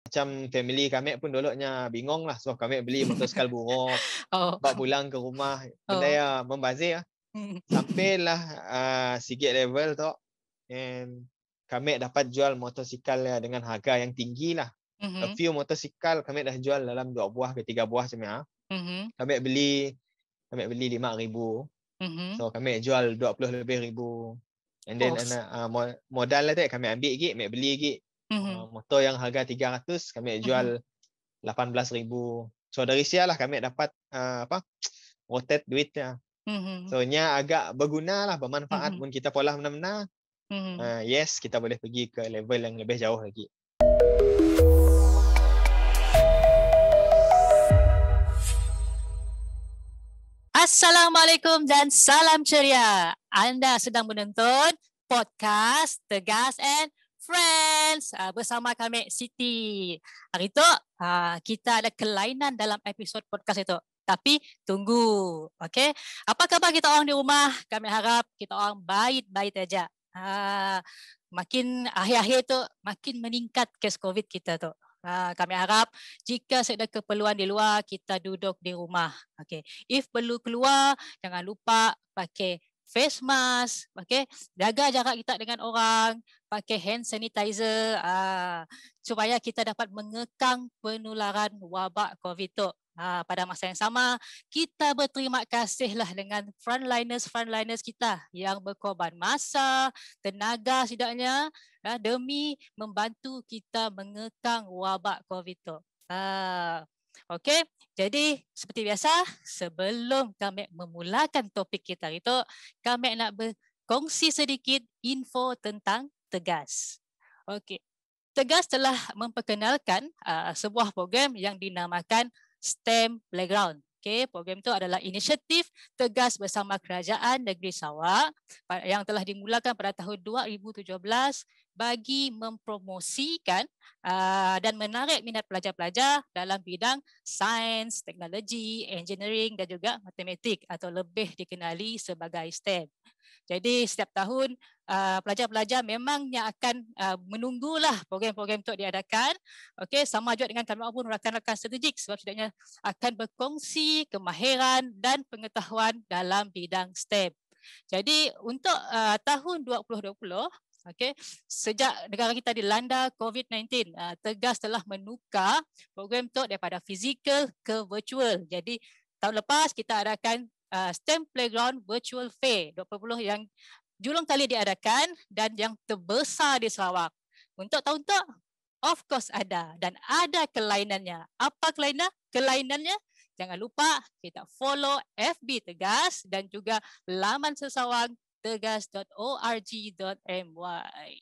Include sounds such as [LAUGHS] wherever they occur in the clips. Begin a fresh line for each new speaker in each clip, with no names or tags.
macam family kami pun dulunya bingung lah. So kami beli motosikal buruk. [LAUGHS] oh. Bawa pulang ke rumah. Benda oh. yang membazir lah. Hmm. Sampailah uh, sikit level tu. And kami dapat jual motosikal dengan harga yang tinggi lah. Mm-hmm. A few motosikal kami dah jual dalam dua buah ke tiga buah macam ni. Mm-hmm. Kami beli kami beli lima ribu. Mm-hmm. So kami jual dua puluh lebih ribu. And then uh, modal lah tu kami ambil lagi, kami beli lagi. Mm-hmm. Uh, motor yang harga 300 kami jual mm-hmm. 18,000. So dari sial lah kami dapat uh, apa rotate duitnya. Mm-hmm. So nya agak berguna lah, bermanfaat mm-hmm. pun kita pola mana-mana. Mm-hmm. Uh, yes, kita boleh pergi ke level yang lebih jauh lagi.
Assalamualaikum dan salam ceria. Anda sedang menonton podcast Tegas and Friends uh, bersama kami Siti. Hari itu uh, kita ada kelainan dalam episod podcast itu. Tapi tunggu. Okay. Apa khabar kita orang di rumah? Kami harap kita orang baik-baik saja. Uh, makin akhir-akhir itu makin meningkat kes COVID kita tu. Ha, kami harap jika ada keperluan di luar, kita duduk di rumah. Okay. If perlu keluar, jangan lupa pakai face mask, okay? jaga jarak kita dengan orang, pakai hand sanitizer uh, supaya kita dapat mengekang penularan wabak COVID itu. Uh, pada masa yang sama, kita berterima kasihlah dengan frontliners frontliners kita yang berkorban masa, tenaga setidaknya uh, demi membantu kita mengekang wabak COVID itu. Uh, Okey, jadi seperti biasa sebelum kami memulakan topik kita itu, kami nak berkongsi sedikit info tentang Tegas. Okey, Tegas telah memperkenalkan uh, sebuah program yang dinamakan STEM Playground. Okay, program itu adalah inisiatif Tegas bersama Kerajaan Negeri Sarawak yang telah dimulakan pada tahun 2017 bagi mempromosikan uh, dan menarik minat pelajar-pelajar dalam bidang sains, teknologi, engineering dan juga matematik atau lebih dikenali sebagai STEM. Jadi setiap tahun uh, pelajar-pelajar memangnya akan uh, menunggulah program-program itu diadakan. Okey, sama juga dengan kami pun rakan-rakan strategik sebab setidaknya akan berkongsi kemahiran dan pengetahuan dalam bidang STEM. Jadi untuk uh, tahun 2020 Okay. Sejak negara kita dilanda COVID-19, uh, Tegas telah menukar program itu daripada fizikal ke virtual. Jadi tahun lepas kita adakan uh, STEM Playground Virtual Fair 2020 yang julung kali diadakan dan yang terbesar di Sarawak. Untuk tahun itu, of course ada dan ada kelainannya. Apa kelainan? Kelainannya Jangan lupa kita follow FB Tegas dan juga laman sesawang tegas.org.my.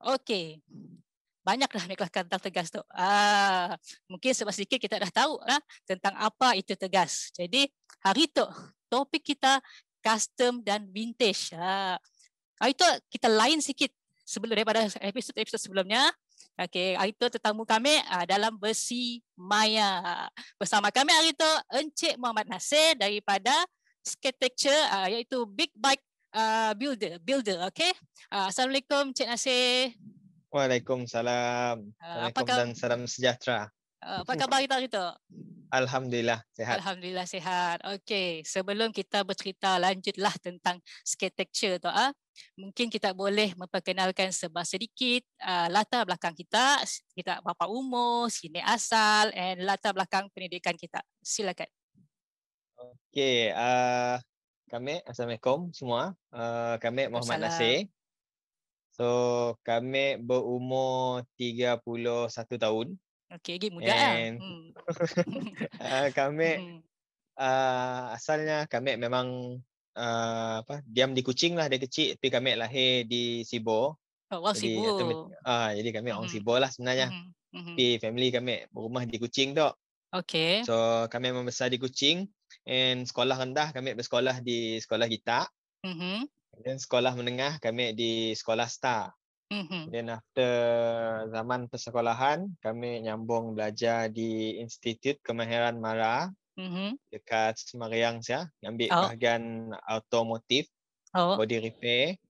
Okey. Banyaklah mereka tentang tegas tu. Ah, mungkin sebab sedikit kita dah tahu lah tentang apa itu tegas. Jadi hari tu topik kita custom dan vintage. Ah, hari tu kita lain sikit sebelum daripada episod-episod sebelumnya. Okey, hari tu tetamu kami uh, dalam versi Maya. Bersama kami hari tu Encik Muhammad Nasir daripada Sketecture uh, iaitu Big Bike uh, builder, builder, okay. Uh, Assalamualaikum Cik Nasir.
Waalaikumsalam. Uh, Waalaikumsalam dan salam sejahtera.
Uh, apa khabar kita tu?
Alhamdulillah sehat.
Alhamdulillah sehat. Okey, sebelum kita bercerita lanjutlah tentang architecture tu ah. Mungkin kita boleh memperkenalkan sebab sedikit uh, latar belakang kita, kita bapa umur, sini asal and latar belakang pendidikan kita. Silakan.
Okey, uh, kami Assalamualaikum semua. Uh, kami Muhammad Nasir. So kami berumur 31 tahun.
Okey, lagi muda lah. Hmm.
uh, [LAUGHS] kami hmm. uh, asalnya kami memang uh, apa diam di Kuching lah dari kecil tapi kami lahir di Sibo.
Oh, wow, jadi,
Sibo. Uh, jadi kami orang hmm. Sibo lah sebenarnya. Hmm. Hmm. Tapi family kami berumah di Kuching tu.
Okey.
So kami membesar di Kuching and sekolah rendah kami bersekolah di sekolah kita. Mm-hmm. Dan sekolah menengah kami di sekolah star. Mm-hmm. Dan after zaman persekolahan kami nyambung belajar di Institut Kemahiran Mara mm-hmm. dekat Semariang saya ambil oh. bahagian automotif oh. body repair.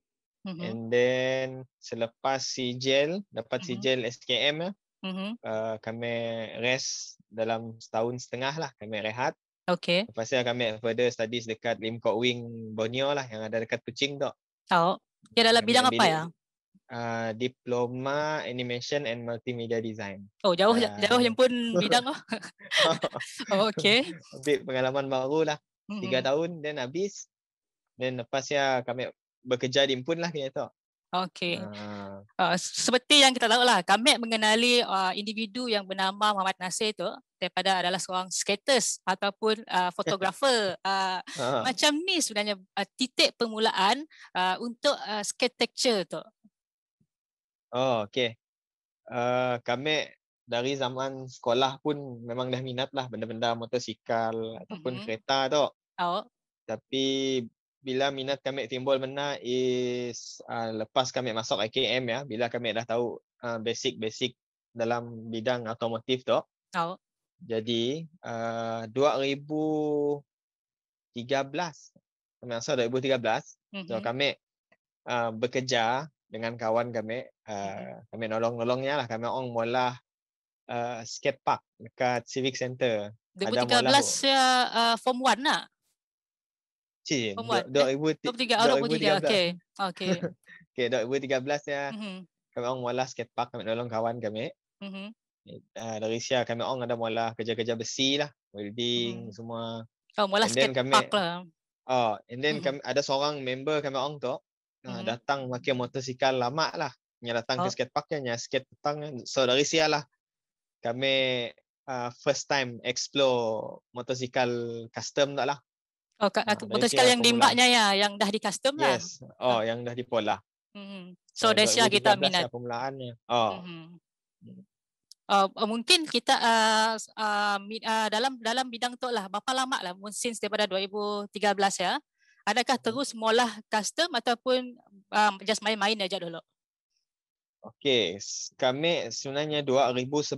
Mm-hmm. And then selepas sijil dapat mm-hmm. sijil SKM Mm-hmm. Uh, kami rest dalam setahun setengah lah. Kami rehat.
Okay.
Lepas tu kami further studies dekat Lim Kok Wing Borneo lah yang ada dekat Kuching tu.
Oh. Ya dalam bidang apa ya?
Uh, diploma animation and multimedia design.
Oh jauh uh, jauh yang pun bidang [LAUGHS] oh. oh okay.
Ambil pengalaman baru lah. Tiga mm-hmm. tahun dan habis. Dan lepas ya kami bekerja di Impun lah kita tu.
Okey. Uh. Uh, seperti yang kita tahu lah, kami mengenali uh, individu yang bernama Muhammad Nasir tu daripada adalah seorang skaters ataupun uh, fotografer. uh, [LAUGHS] uh. Macam ni sebenarnya uh, titik permulaan uh, untuk uh, skate texture tu.
Oh, okey. Uh, kami dari zaman sekolah pun memang dah minat lah benda-benda motosikal ataupun mm-hmm. kereta tu. Oh. Tapi bila minat kami timbul mana is uh, lepas kami masuk IKM ya bila kami dah tahu uh, basic-basic dalam bidang otomotif tu. Oh. Jadi uh, 2013 kami masuk 2013 mm-hmm. so kami uh, bekerja dengan kawan kami uh, mm-hmm. kami nolong-nolongnya lah kami orang mula uh, skate park dekat Civic Center.
2013 ya uh, form 1 nak? Oh, okay, okay.
okay, tiga belas ya. Mm-hmm. Kami orang mula skate park, kami tolong kawan kami. Mm-hmm. Uh, dari Sia kami orang ada mula kerja-kerja besi lah, welding mm-hmm. semua.
Oh, mula skate kami, park lah.
Oh, and then mm-hmm. kami ada seorang member kami orang tu, uh, mm-hmm. datang pakai motosikal lama lah. Yang datang oh. ke skate park yang skate petang. So dari Sia lah, kami uh, first time explore motosikal custom tak lah.
Oh, ha, motosikal yang dimbaknya ya, yang dah di custom lah.
Yes. Oh, yang dah di pola.
Hmm. So, so dari kita minat.
Permulaannya. Oh. Hmm.
Uh, mungkin kita uh, uh, uh, dalam dalam bidang tu lah berapa lama lah since daripada 2013 ya adakah hmm. terus mula custom ataupun um, just main-main aja dulu
Okay, kami sebenarnya 2011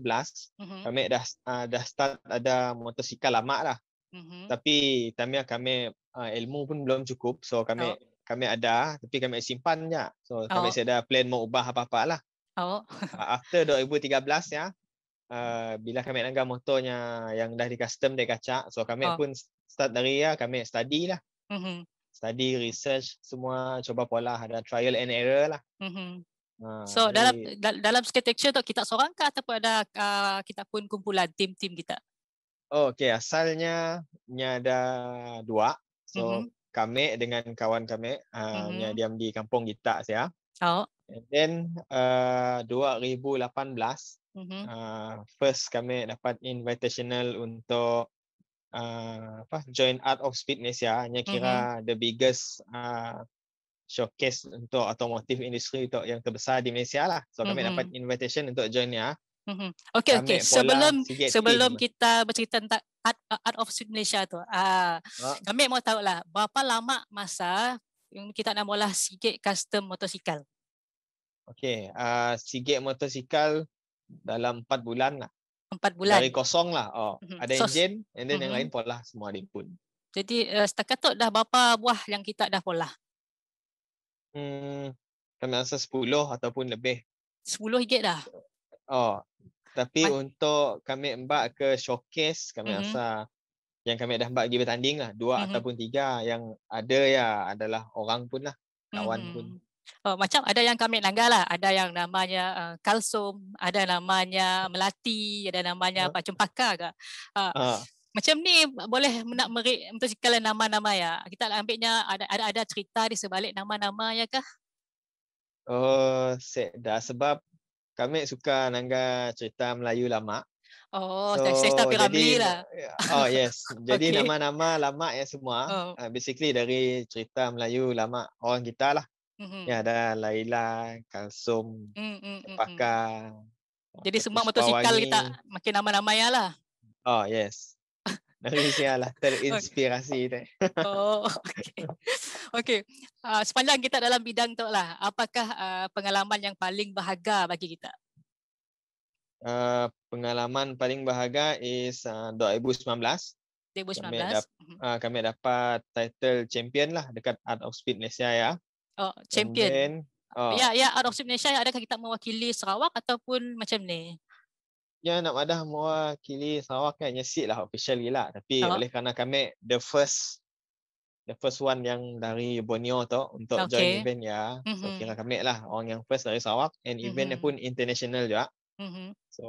mm-hmm. kami dah uh, dah start ada motosikal lama lah Mm-hmm. Tapi kami kami uh, ilmu pun belum cukup. So kami oh. kami ada tapi kami simpan je. So kami oh. ada plan mau ubah apa-apa lah. Oh. uh, after 2013 ya. Uh, [LAUGHS] bila kami nangga motornya yang dah di custom dia kaca. So kami oh. pun start dari ya kami study lah. Mm-hmm. Study, research, semua coba pola ada trial and error lah. Mm-hmm.
So dalam dalam architecture tu kita seorang ke ataupun ada uh, kita pun kumpulan tim-tim kita?
Oh, okay. Asalnya nya ada dua. So mm-hmm. kami dengan kawan kami uh, mm-hmm. diam di kampung kita saya. Oh. And then uh, 2018 mm-hmm. uh, first kami dapat invitational untuk uh, apa join Art of Speed Malaysia. Nya kira mm-hmm. the biggest uh, showcase untuk automotive industry untuk yang terbesar di Malaysia lah. So kami mm-hmm. dapat invitation untuk join ya.
Mm-hmm. Okay, okay. Sebelum sebelum kita bercerita tentang art, art of Sweet Malaysia tu, ah, uh, kami mau tahu lah berapa lama masa yang kita nak mula sikit custom motosikal.
Okay, uh, sikit motosikal dalam 4 bulan lah.
4 bulan.
Dari kosong lah. Oh, mm-hmm. Ada so, engine, and then mm-hmm. yang lain pola semua pun.
Jadi uh, setakat tu dah berapa buah yang kita dah pola?
Hmm, kami rasa 10 ataupun lebih.
10 higit dah?
Oh, tapi Ma- untuk kami embak ke showcase kami mm-hmm. rasa yang kami dah embak pergi bertanding lah dua mm-hmm. ataupun tiga yang ada ya adalah orang pun lah kawan mm-hmm. pun.
Oh, macam ada yang kami langgar lah. Ada yang namanya uh, kalsum, ada namanya melati, ada namanya huh? cempaka ke. Uh, uh. Macam ni boleh nak merik motosikal nama-nama ya. Kita ambilnya ada ada ada cerita di sebalik nama-nama ya kah?
Oh, dah sebab kami suka nangga cerita Melayu lama.
Oh, so, cerita Piramli lah.
Oh, yes. [LAUGHS] Jadi okay. nama-nama lama ya semua. Oh. Uh, basically dari cerita Melayu lama orang kita lah. Mm-hmm. Ya, ada Laila, Kalsum, mm-hmm. Paka.
Jadi semua motosikal kita makin nama-nama ya lah.
Oh, yes. Dari sini lah terinspirasi okay.
Oh, okay. okay. Uh, sepanjang kita dalam bidang tu lah, apakah uh, pengalaman yang paling bahagia bagi kita?
Uh, pengalaman paling bahagia is uh, 2019.
2019. Kami,
dap, uh, kami dapat title champion lah dekat Art of Speed Malaysia ya.
Oh, champion. Then, oh. Ya, ya Art of Speed Malaysia adakah kita mewakili Sarawak ataupun macam ni?
Yang nak madah mewakili Sarawak kan nyesik lah official gila tapi oh. oleh kerana kami the first the first one yang dari Borneo tu untuk okay. join event ya mm-hmm. so kira kami lah orang yang first dari Sarawak and mm-hmm. eventnya pun international juga mm-hmm. so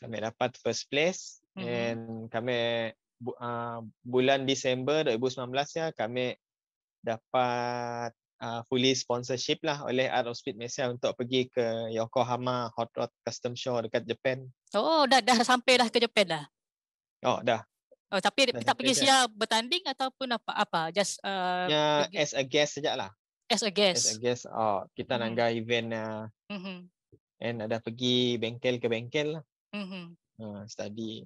kami dapat first place mm-hmm. and kami uh, bulan Disember 2019 ya kami dapat uh, fully sponsorship lah oleh Art of Speed Malaysia untuk pergi ke Yokohama Hot Rod Custom Show dekat Japan.
Oh, dah dah sampai dah ke Japan dah.
Oh, dah.
Oh, tapi dah kita pergi siap bertanding ataupun apa apa? Just
uh, ya, pergi. as a guest sajalah.
As a guest.
As a guest. Oh, kita mm-hmm. nangga event uh, mm-hmm. and ada pergi bengkel ke bengkel lah. Mm-hmm. Uh, study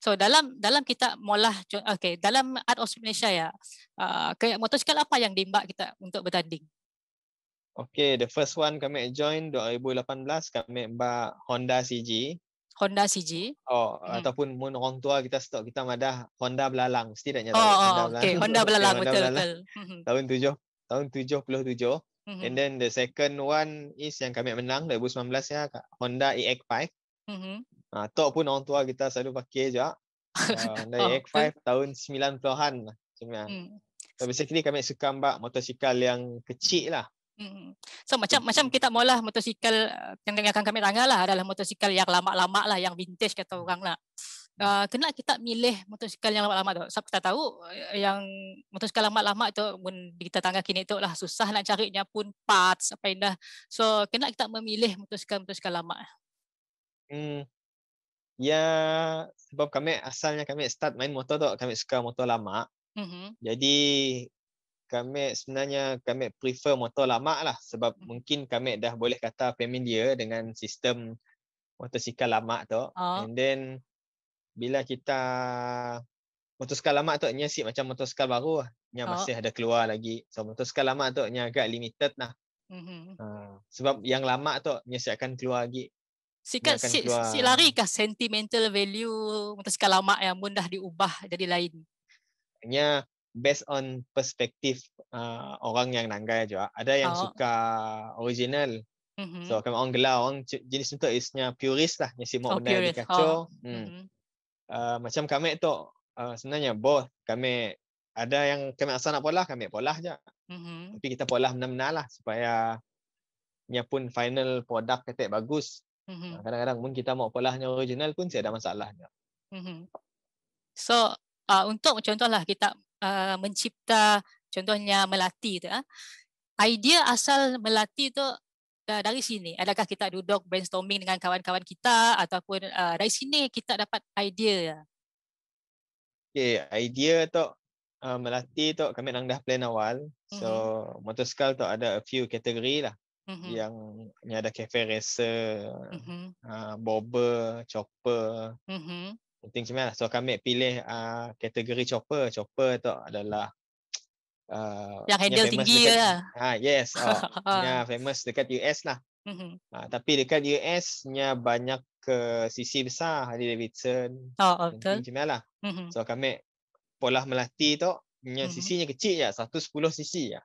So dalam dalam kita molah okay dalam Art of Malaysia ya uh, kayak motosikal apa yang dimbak kita untuk bertanding?
Okay, the first one kami join 2018 kami mbak Honda CG.
Honda CG.
Oh, hmm. ataupun mun orang tua kita stok kita madah Honda Belalang setidaknya
oh, Honda oh, okay. Honda [LAUGHS] Belalang okay, betul betul.
Hmm. Tahun tujuh tahun tujuh puluh tujuh. Hmm. And then the second one is yang kami menang 2019 ya Honda EX5. Hmm. Ha, tok pun orang tua kita selalu pakai je. Uh, Honda oh, X5 tahun 90-an lah. Hmm. So basically kami suka ambak motosikal yang kecil lah.
Hmm. So macam macam kita mula motosikal uh, yang, yang akan kami tanggal lah adalah motosikal yang lama-lama lah, yang vintage kata orang lah. Uh, kena kita milih motosikal yang lama-lama tu. Sebab kita tahu uh, yang motosikal lama-lama tu pun kita tangga kini tu lah susah nak carinya pun parts apa indah. So kena kita memilih motosikal-motosikal lama.
Hmm, Ya, sebab kami asalnya kami start main motor tu, kami suka motor lama. Mm-hmm. Jadi kami sebenarnya kami prefer motor lama lah sebab mm-hmm. mungkin kami dah boleh kata familiar dengan sistem motosikal lama tu. Oh. And then bila kita motosikal lama tu nyasik macam motosikal baru lah. Yang oh. masih ada keluar lagi. So motosikal lama tu agak limited lah. Mm-hmm. Uh, sebab yang lama tu nyasik akan keluar lagi.
Sikat si, si lari kah sentimental value motosikal lama yang mudah diubah jadi lain?
Hanya based on perspektif uh, orang yang nanggai juga. Ada yang oh. suka original. Mm-hmm. So kalau orang gelar orang jenis itu isnya purist lah. Yang simak oh, benda di kacau. Oh. Hmm. Mm-hmm. Uh, macam kami tu uh, sebenarnya both kami ada yang kami asal nak polah kami polah je. Mm-hmm. Tapi kita polah benar-benar lah supaya nya pun final produk ketek bagus. Mm-hmm. Kadang-kadang pun kita mau polahnya original pun saya ada masalahnya. Mm-hmm.
So uh, untuk contohlah kita uh, mencipta contohnya melati tu uh, idea asal melati tu uh, dari sini adakah kita duduk brainstorming dengan kawan-kawan kita ataupun uh, dari sini kita dapat idea
Okay, idea tu uh, melati tu kami nang dah plan awal. So mm-hmm. motosikal tu ada a few kategori lah mm-hmm. yang ni ada cafe racer, mm-hmm. uh, bobber, chopper. Mm-hmm. Penting macam mana? So kami pilih uh, kategori chopper. Chopper tu adalah
uh, yang handle tinggi dekat, lah.
Ha, yes. Oh, [LAUGHS] yang famous dekat US lah. Mm-hmm. Uh, tapi dekat US nya banyak ke sisi besar Harley Davidson.
Oh, oh betul.
Macam lah. Mm-hmm. So kami pola melati tu nya mm-hmm. sisinya kecil je. 110 sisi je.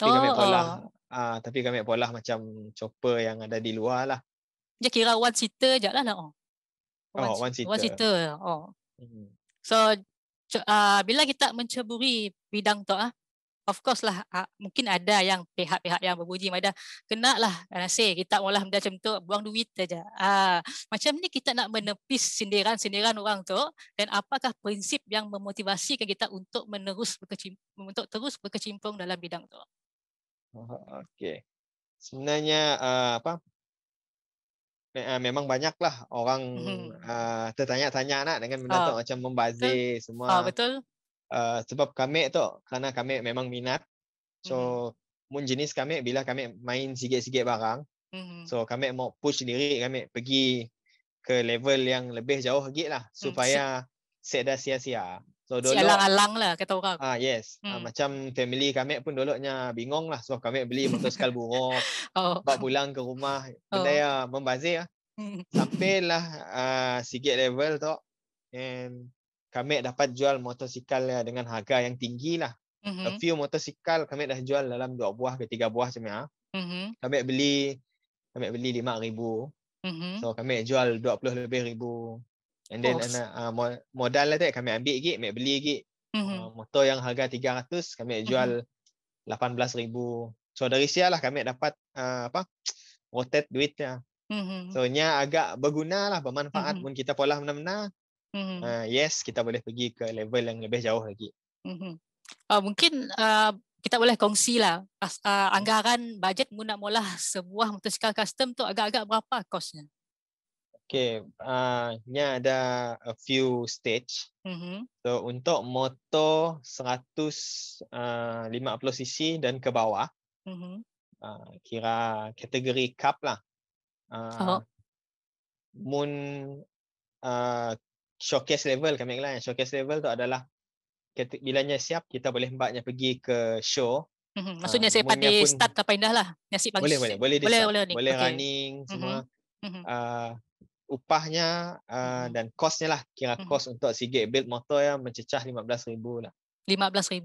Tapi oh, kami pola oh. Ah, tapi kami polah macam chopper yang ada di luar lah.
Dia kira one seater je lah. Oh,
one, oh, one seater.
One seater. Oh. Hmm. So, uh, bila kita menceburi bidang tu, ah, of course lah, uh, mungkin ada yang pihak-pihak yang berpuji, ada kena lah, nasi kita mula macam tu, buang duit saja. Uh, macam ni kita nak menepis sindiran-sindiran orang tu, dan apakah prinsip yang memotivasikan kita untuk menerus berkecimpung, untuk terus berkecimpung dalam bidang tu?
Okey. Sebenarnya uh, apa? Uh, memang banyaklah orang mm-hmm. uh, tertanya-tanya nak dengan benda oh. tu macam membazir betul. semua.
Oh, betul.
Uh, sebab kami tu kerana kami memang minat. So mm-hmm. mun jenis kami bila kami main sikit-sikit barang. Mm-hmm. So kami mau push diri kami pergi ke level yang lebih jauh lagi lah mm, supaya mm. set dah sia-sia.
So dulu si alang-alang lah kata orang.
Ah yes. Ah, hmm. Ah, macam family kami pun dulunya bingung lah sebab kami beli motosikal buruk. [LAUGHS] oh. Bawa pulang ke rumah. Benda oh. yang membazir lah. Hmm. Sampailah uh, [LAUGHS] sikit level tu. And kami dapat jual motosikal dengan harga yang tinggi lah. Mm-hmm. A few motosikal kami dah jual dalam dua buah ke tiga buah macam ni. Mm-hmm. Kami beli kami beli lima ribu. Mm-hmm. So kami jual 20 lebih ribu. And then uh, modal lah tu kami ambil gig, kami beli gig. Mm-hmm. Uh, motor yang harga 300 kami jual mm-hmm. 18,000. So dari sial lah kami dapat uh, apa? [TSK] rotate duitnya. Mm-hmm. So nya agak berguna lah, bermanfaat mm-hmm. pun kita pola mana-mana. Mm-hmm. Uh, yes, kita boleh pergi ke level yang lebih jauh lagi.
Mm-hmm. Uh, mungkin uh, kita boleh kongsi lah uh, anggaran bajet guna mula sebuah motosikal custom tu agak-agak berapa kosnya?
Okay, uh, nya ada a few stage. Mm-hmm. So untuk motor 150 cc dan ke bawah, mm-hmm. uh, kira kategori cup lah. Uh, oh. Moon uh, showcase level kami lah. Showcase level tu adalah bilanya siap kita boleh mbaknya pergi ke show.
Mm-hmm. Maksudnya uh, saya pun, start ke pindah lah. Nasib
boleh, boleh, boleh, boleh, boleh, boleh okay. running semua. Mm-hmm. Uh, upahnya uh, mm-hmm. dan kosnya lah kira mm-hmm. kos untuk Seagate build motor yang mencecah 15,000 lah.
15,000.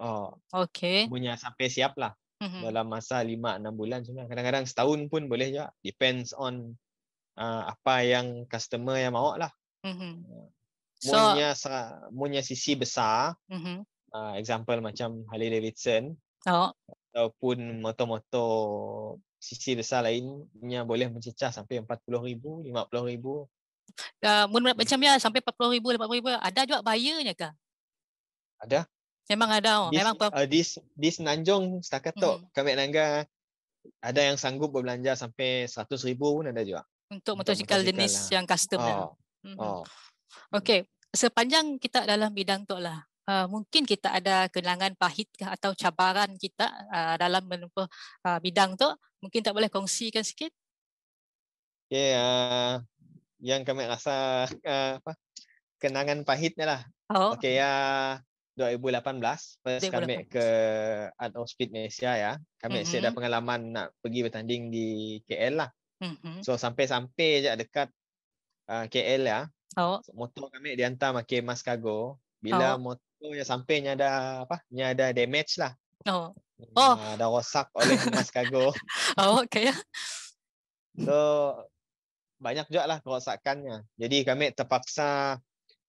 Oh.
Okay.
Punya sampai siap lah. Mm-hmm. Dalam masa 5 6 bulan sebenarnya. Kadang-kadang setahun pun boleh juga. Depends on uh, apa yang customer yang mahu lah. Mm-hmm. So, munya munya sisi besar. Mm-hmm. Uh, example macam Harley Davidson. Oh. Ataupun motor-motor sisi besar lainnya boleh mencecah sampai 40,000, 50,000.
Uh, macam ya sampai 40,000, 50,000 ada juga bayarnya ke?
Ada.
Memang ada. Oh.
This,
Memang
uh, di di Senanjung setakat tu mm-hmm. kami Nangga ada yang sanggup berbelanja sampai 100,000 pun ada juga.
Untuk motosikal jenis lah. yang custom. Oh. Mm-hmm. Oh. Okey, sepanjang kita dalam bidang tu lah, uh, mungkin kita ada kenangan pahit ke atau cabaran kita uh, dalam menempuh uh, bidang tu, mungkin tak boleh kongsikan sikit?
Okay, uh, yang kami rasa uh, apa kenangan pahitnya lah. Oh. Okay, ya. Uh, 2018 first 2018. kami ke Art of Speed Malaysia ya. Kami mm-hmm. ada pengalaman nak pergi bertanding di KL lah. Mm-hmm. So sampai-sampai je dekat uh, KL ya. Oh. Motor kami dihantar pakai mas kargo. Bila oh. Motor yang sampainya ada apa? Nya ada damage lah. Oh. Oh. Ada rosak oleh mas kargo. [LAUGHS]
oh, okey.
So banyak juga lah kerosakannya. Jadi kami terpaksa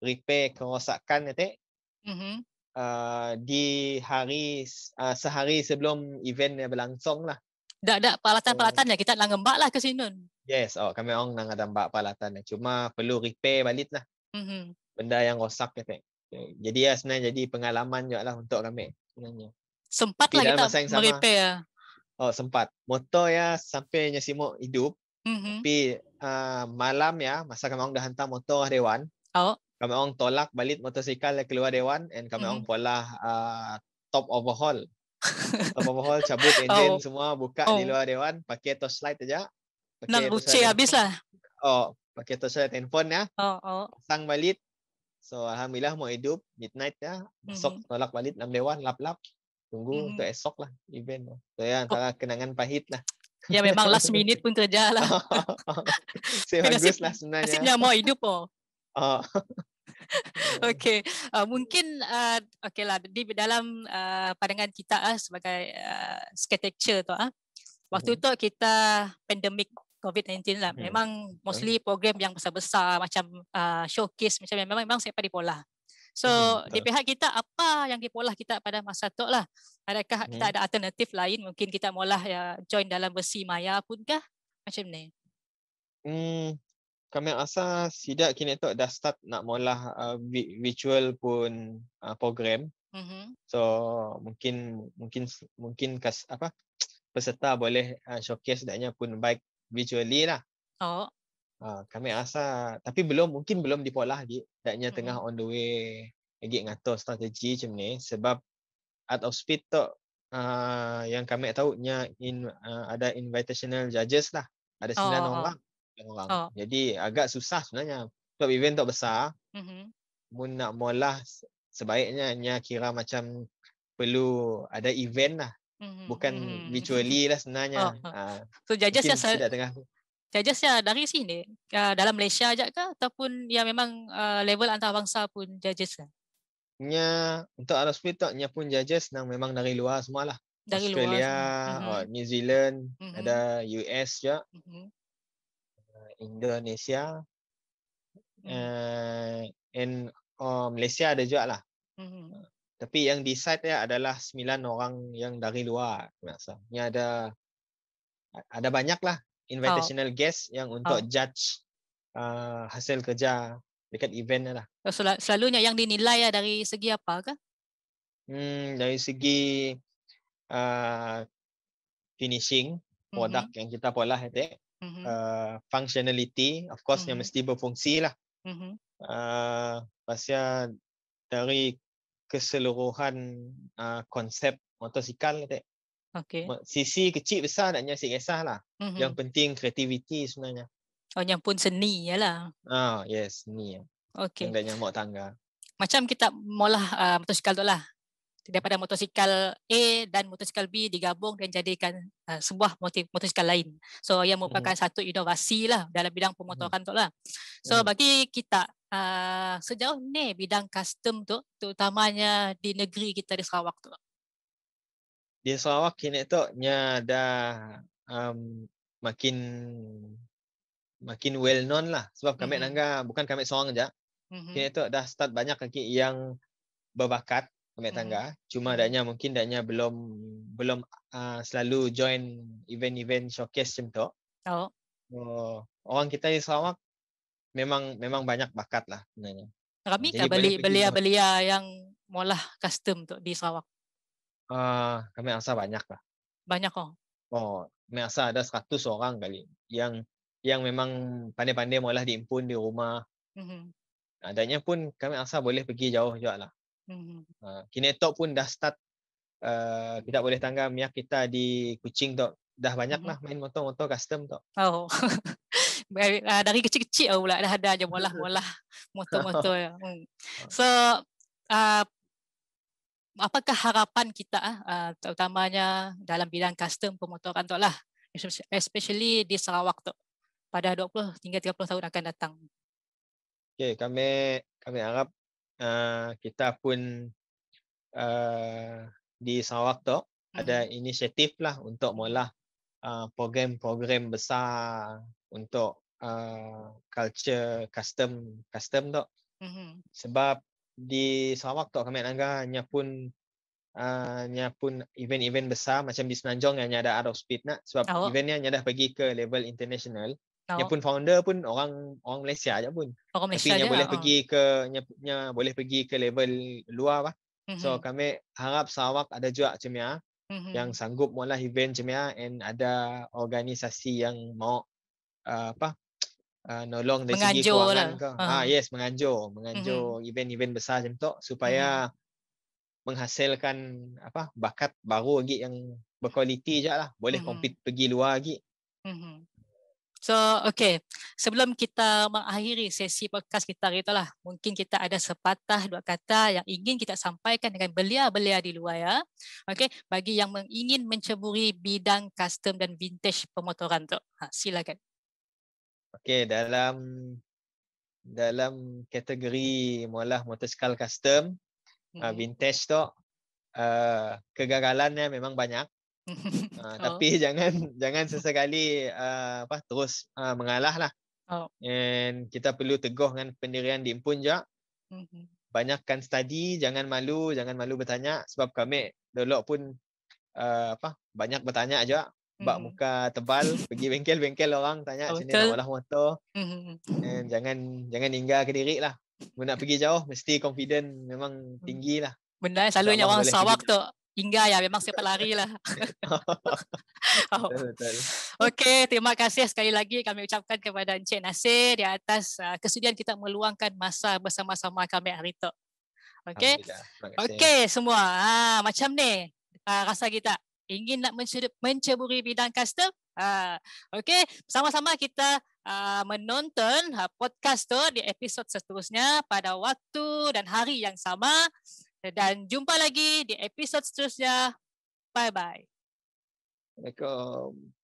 repair kerosakan nanti. Mm-hmm. Uh, di hari uh, sehari sebelum event yang berlangsung lah.
Dah ada peralatan-peralatan ya kita nak ngembak lah ke sini.
Yes, oh kami orang nak ada peralatan cuma perlu repair balik lah. Mm-hmm. Benda yang rosak kata. Jadi ya sebenarnya jadi pengalaman juga lah untuk kami sebenarnya.
Sempat lah kita merepair.
Oh sempat. Motor ya sampai nyasimuk hidup. Mm-hmm. Tapi uh, malam ya masa kami orang dah hantar motor dewan. Oh. Kami orang tolak balik motosikal keluar dewan and kami mm-hmm. orang pola uh, top overhaul. [LAUGHS] top overhaul cabut engine oh. semua buka oh. di luar dewan pakai torchlight aja
nak uci habis lah.
Oh, pakai torchlight handphone ya. Oh, oh. Pasang balik. So, Alhamdulillah mau hidup. Midnight ya. Esok mm-hmm. tolak balik 6 dewan, lap-lap. Tunggu mm-hmm. untuk esok lah event. So, ya antara oh. kenangan pahit lah.
Ya memang last [LAUGHS] minute pun kerja lah.
Saya [LAUGHS] bagus lah sebenarnya.
Nasibnya mau hidup oh. Oh. [LAUGHS] okay, uh, mungkin uh, okay lah di dalam uh, pandangan kita uh, sebagai uh, architecture tu uh, waktu mm-hmm. tu kita pandemik COVID-19 lah. Hmm. Memang mostly program yang besar-besar macam uh, showcase macam memang memang saya pada pola. So hmm, di pihak kita apa yang dipolah kita pada masa tu lah? Adakah hmm. kita ada alternatif lain? Mungkin kita mula ya join dalam besi maya pun kah? Macam ni.
Hmm, kami rasa sidak kini tu dah start nak mula uh, virtual pun uh, program. Mm-hmm. So mungkin mungkin mungkin kas apa peserta boleh uh, showcase daknya pun baik visually lah. Oh. Uh, kami rasa tapi belum mungkin belum dipolah lagi. Daknya hmm. tengah on the way lagi ngatur strategi macam ni sebab Art of Speed tu uh, yang kami tahu nya in uh, ada invitational judges lah. Ada sembilan oh, orang. Oh. orang. Oh. Jadi agak susah sebenarnya. Sebab event tu besar. Mm-hmm. Mun nak molah sebaiknya nya kira macam perlu ada event lah Mm-hmm. Bukan mm-hmm. virtually lah sebenarnya. Oh.
Uh, so judges yang saya tengah Judges yang dari sini uh, dalam Malaysia aja ke ataupun yang memang uh, level antarabangsa pun judges lah?
Nya untuk Arab nya pun judges yang memang dari luar semualah. Dari Australia, luar mm-hmm. oh, New Zealand, mm-hmm. ada US juga. Mm-hmm. Indonesia hmm. uh, and oh, Malaysia ada juga lah. Hmm. Tapi yang decide ya adalah sembilan orang yang dari luar. Masa. Ini ada ada banyak lah invitational oh. guest yang untuk oh. judge uh, hasil kerja dekat event lah.
Sel- selalunya yang dinilai ya dari segi apa ke?
Hmm, dari segi uh, finishing produk mm-hmm. yang kita pola itu, mm-hmm. uh, functionality, of course mm-hmm. yang mesti berfungsi lah. Mm-hmm. Uh, pasal dari keseluruhan uh, konsep motosikal itu. Okay. Sisi kecil besar naknya si kisah lah. Mm-hmm. Yang penting kreativiti sebenarnya.
Oh yang pun seni ya lah.
Ah yes seni. Okay. Yang nyamuk tangga.
Macam kita molah uh, motosikal tu lah daripada motosikal A dan motosikal B digabung dan jadikan uh, sebuah motif motosikal lain. So yang merupakan hmm. satu inovasi lah dalam bidang pemotoran hmm. tu lah. So hmm. bagi kita uh, sejauh ni bidang custom tu terutamanya di negeri kita di Sarawak tu.
Di Sarawak kini tu nya dah um, makin makin well known lah sebab kami hmm. nangga bukan kami seorang aja. Hmm. Kini tu dah start banyak lagi yang berbakat ambil tangga. Hmm. Cuma adanya mungkin adanya belum belum uh, selalu join event-event showcase macam tu. Oh. oh. Orang kita di Sarawak memang memang banyak bakat lah sebenarnya.
Kami kan beli belia-belia yang molah custom tu di Sarawak.
Uh, kami rasa banyak lah.
Banyak oh.
Oh, kami rasa ada 100 orang kali yang yang memang pandai-pandai molah diimpun di rumah. Mm-hmm. Adanya pun kami rasa boleh pergi jauh juga lah. Hmm. Uh, Kinetok pun dah start uh, tidak boleh tangga minyak kita di Kuching tu. Dah banyak lah main motor-motor custom tu.
Oh. [LAUGHS] Ah, dari kecil-kecil pula dah ada je molah-molah motor-motor. [LAUGHS] hmm. So uh, apakah harapan kita uh, terutamanya dalam bidang custom pemotoran tu lah especially di Sarawak tu pada 20 hingga 30 tahun akan datang.
Okay, kami kami harap uh, kita pun uh, di Sarawak tu hmm. ada inisiatif lah untuk mula uh, program-program besar untuk uh, culture custom custom tu. Hmm. Sebab di Sarawak tu kami nangga nya pun uh, nya pun event-event besar macam di Semenanjung yang ada Art of Speed nak sebab oh. eventnya nya dah pergi ke level international. Oh. Yang pun founder pun orang orang Malaysia aja pun. Orang Malaysia Tapi nya boleh oh. pergi ke nya, nya boleh pergi ke level luar lah. Mm-hmm. So kami harap Sarawak ada juga macam ya mm-hmm. yang sanggup mula event macam ya and ada organisasi yang mau uh, apa uh, nolong dari segi kewangan lah. ke. Uh-huh. Ah yes menganjur, menganjur mm-hmm. event-event besar macam tu supaya mm-hmm. menghasilkan apa bakat baru lagi yang berkualiti je lah. Boleh mm-hmm. compete pergi luar lagi. Mm-hmm.
So, okay. Sebelum kita mengakhiri sesi podcast kita itulah, mungkin kita ada sepatah dua kata yang ingin kita sampaikan dengan belia-belia di luar ya. Okay. Bagi yang ingin menceburi bidang custom dan vintage pemotoran tu. Ha, silakan.
Okay, dalam dalam kategori mualah motosikal custom, hmm. uh, vintage tu, uh, kegagalannya memang banyak. Uh, [LAUGHS] oh. Tapi [LAUGHS] jangan jangan sesekali uh, apa terus uh, mengalah lah. Oh. And kita perlu teguh dengan pendirian di Impun juga. Mm-hmm. Banyakkan study, jangan malu, jangan malu bertanya sebab kami dulu pun uh, apa banyak bertanya aja. Bak mm-hmm. muka tebal, pergi bengkel-bengkel orang tanya oh, sini nak olah motor. Mm-hmm. And jangan jangan tinggal ke diri lah. Nak pergi jauh mesti confident memang tinggi lah.
Benda selalunya orang Sarawak tu hingga ya memang siapa lari lah. [LAUGHS] oh. Okey, terima kasih sekali lagi kami ucapkan kepada Encik Nasir di atas uh, kesudian kita meluangkan masa bersama-sama kami hari itu. Okey. Okey semua. Ha, macam ni uh, rasa kita ingin nak menceburi bidang custom. Uh, Okey, sama-sama kita uh, menonton uh, podcast tu di episod seterusnya pada waktu dan hari yang sama. Dan jumpa lagi di episod seterusnya. Bye-bye.
Assalamualaikum.